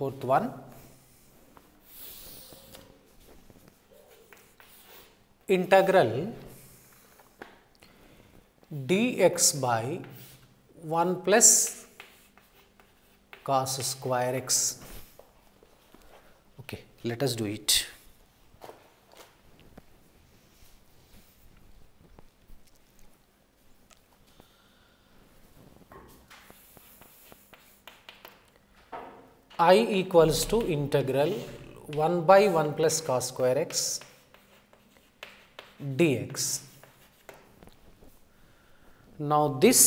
Fourth one. Integral dx by 1 plus cos square x. Okay, let us do it. I equals to integral 1 by 1 plus cos square x dx. Now, this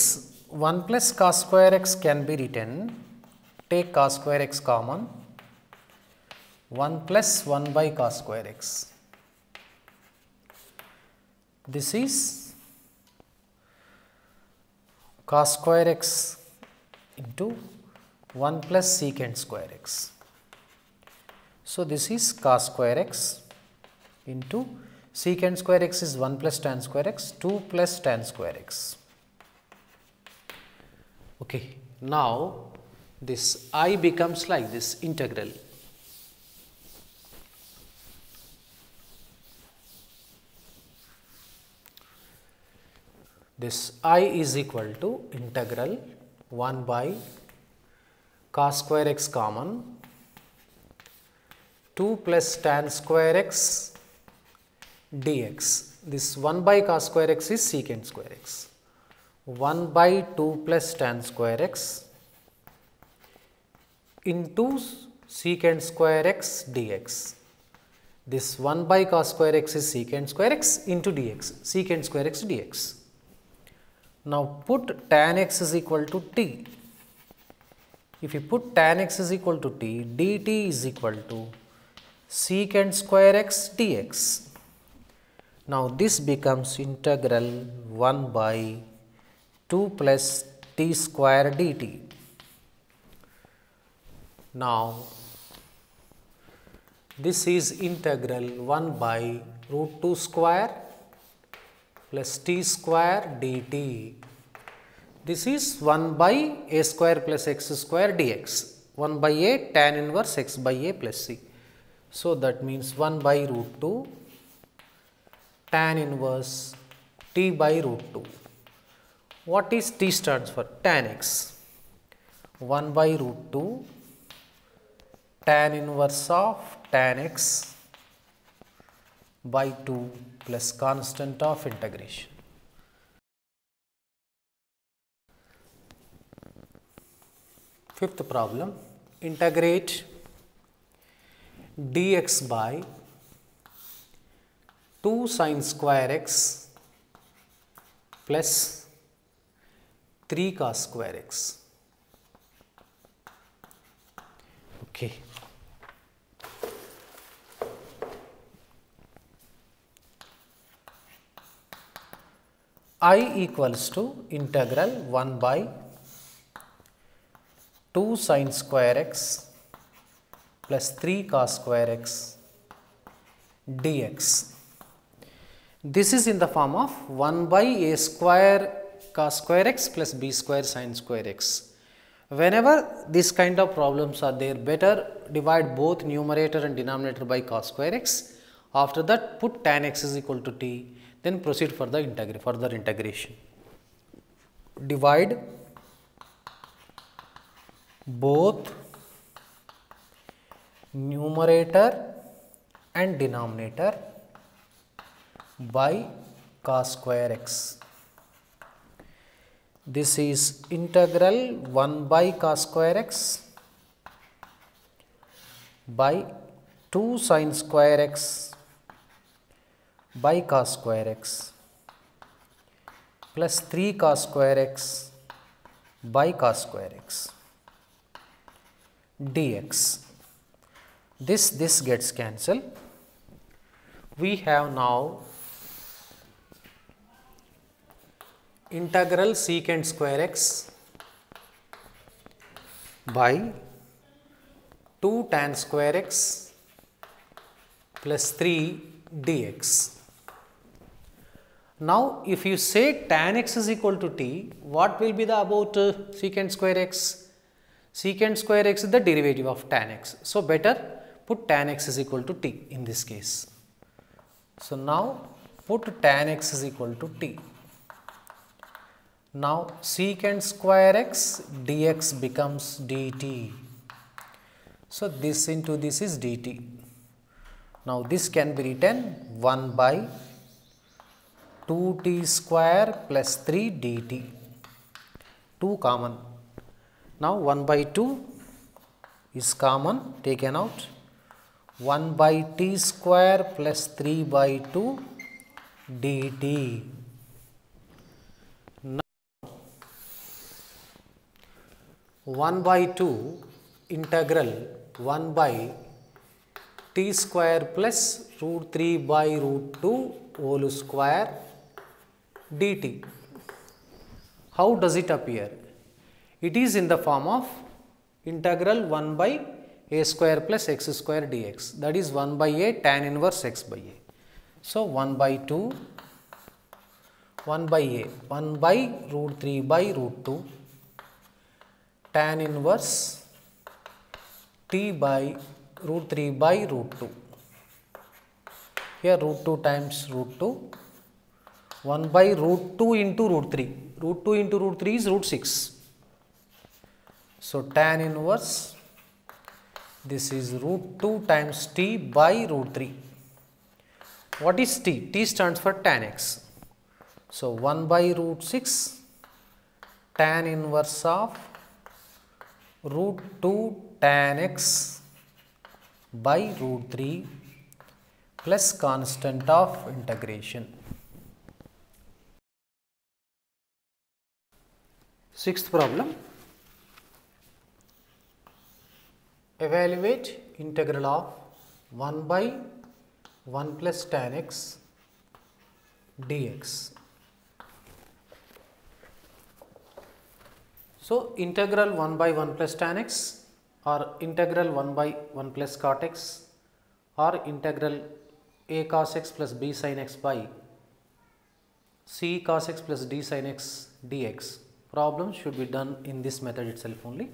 1 plus cos square x can be written, take cos square x common, 1 plus 1 by cos square x. This is cos square x into 1 plus secant square x. So, this is cos square x into secant square x is 1 plus tan square x 2 plus tan square x. Okay. Now, this i becomes like this integral this i is equal to integral 1 by cos square x common 2 plus tan square x dx. This 1 by cos square x is secant square x. 1 by 2 plus tan square x into secant square x dx. This 1 by cos square x is secant square x into dx, secant square x dx. Now, put tan x is equal to t. If you put tan x is equal to t, dt is equal to secant square x dx. Now, this becomes integral 1 by 2 plus t square dt. Now, this is integral 1 by root 2 square plus t square dt. This is 1 by a square plus x square dx, 1 by a tan inverse x by a plus c. So, that means 1 by root 2 tan inverse t by root 2. What is t stands for? Tan x. 1 by root 2 tan inverse of tan x by 2 plus constant of integration. Fifth problem, integrate dx by 2 sin square x plus 3 cos square x. Okay. i equals to integral 1 by 2 sin square x plus 3 cos square x dx. This is in the form of 1 by a square cos square x plus b square sin square x. Whenever this kind of problems are there, better divide both numerator and denominator by cos square x. After that, put tan x is equal to t, then proceed for the integra further integration. Divide both numerator and denominator by cos square x. This is integral 1 by cos square x by 2 sin square x by cos square x plus 3 cos square x by cos square x dx. This, this gets cancelled. We have now integral secant square x by 2 tan square x plus 3 dx. Now, if you say tan x is equal to t, what will be the about uh, secant square x? Secant square x is the derivative of tan x. So, better put tan x is equal to t in this case. So, now put tan x is equal to t. Now, secant square x dx becomes dt. So, this into this is dt. Now, this can be written 1 by 2t square plus 3 dt, 2 common. Now, 1 by 2 is common taken out 1 by t square plus 3 by 2 dt. Now, 1 by 2 integral 1 by t square plus root 3 by root 2 whole square dt. How does it appear? It is in the form of integral 1 by a square plus x square dx that is 1 by a tan inverse x by a. So, 1 by 2 1 by a 1 by root 3 by root 2 tan inverse t by root 3 by root 2. Here root 2 times root 2 1 by root 2 into root 3 root 2 into root 3 is root 6. So, tan inverse this is root 2 times t by root 3. What is t? t stands for tan x. So, 1 by root 6 tan inverse of root 2 tan x by root 3 plus constant of integration. Sixth problem. Evaluate integral of 1 by 1 plus tan x dx. So, integral 1 by 1 plus tan x or integral 1 by 1 plus cot x or integral a cos x plus b sin x by c cos x plus d sin x dx problem should be done in this method itself only.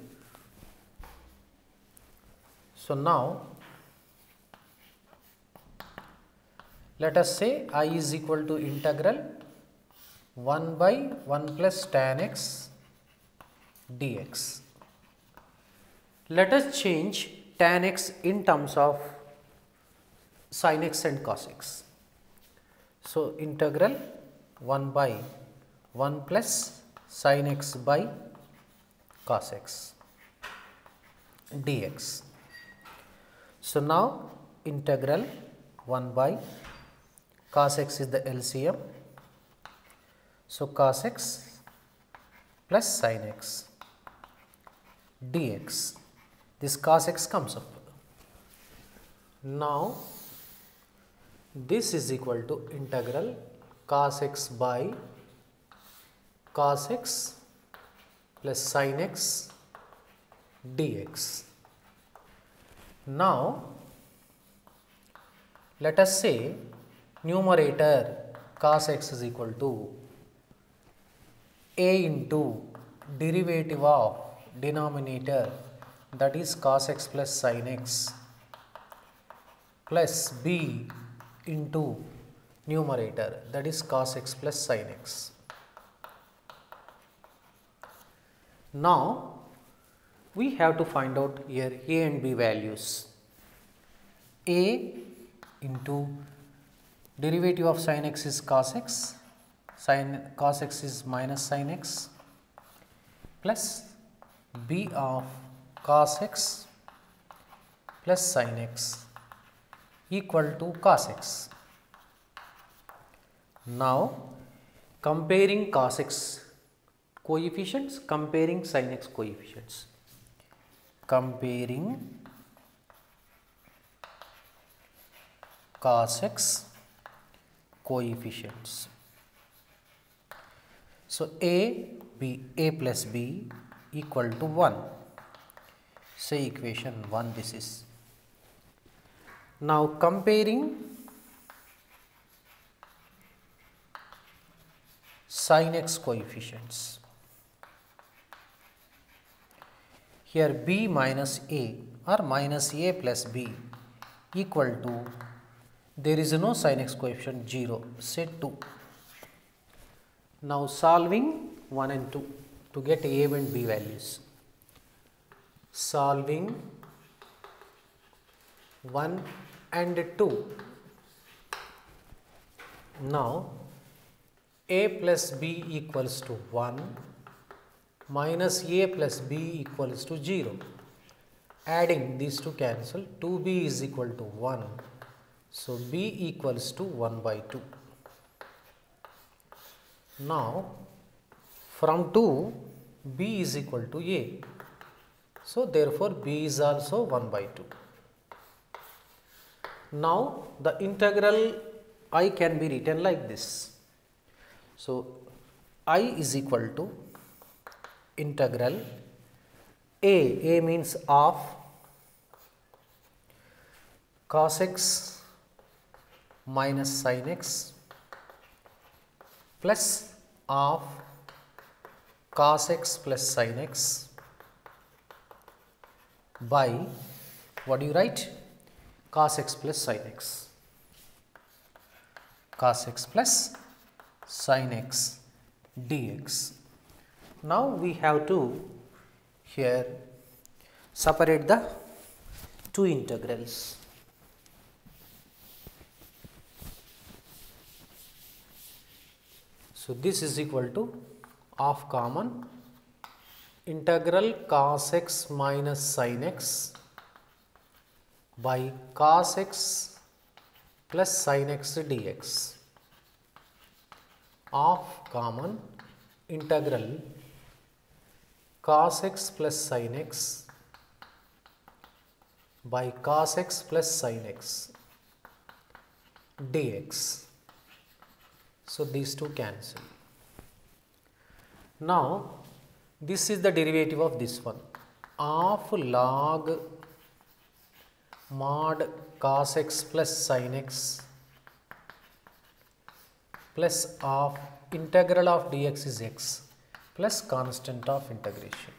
So, now let us say i is equal to integral 1 by 1 plus tan x dx. Let us change tan x in terms of sin x and cos x. So, integral 1 by 1 plus sin x by cos x dx. So, now integral 1 by cos x is the LCM. So, cos x plus sin x dx this cos x comes up. Now, this is equal to integral cos x by cos x plus sin x dx. Now, let us say numerator cos x is equal to a into derivative of denominator that is cos x plus sin x plus b into numerator that is cos x plus sin x. Now, we have to find out here a and b values. a into derivative of sin x is cos x, sin cos x is minus sin x plus b of cos x plus sin x equal to cos x. Now, comparing cos x coefficients, comparing sin x coefficients comparing cos x coefficients. So, a b a plus b equal to 1 say equation 1 this is. Now, comparing sin x coefficients here b minus a or minus a plus b equal to there is no sin x coefficient 0 say 2 now solving 1 and 2 to get a and b values. Solving 1 and 2 now a plus b equals to 1 minus a plus b equals to 0. Adding these two cancel 2b is equal to 1. So, b equals to 1 by 2. Now, from 2 b is equal to a. So, therefore, b is also 1 by 2. Now, the integral i can be written like this. So, i is equal to integral a, a means of cos x minus sin x plus of cos x plus sin x by what do you write cos x plus sin x cos x plus sin x dx. Now, we have to here separate the two integrals. So, this is equal to of common integral cos x minus sin x by cos x plus sin x dx of common integral cos x plus sin x by cos x plus sin x dx. So, these two cancel. Now, this is the derivative of this one of log mod cos x plus sin x plus of integral of dx is x plus constant of integration.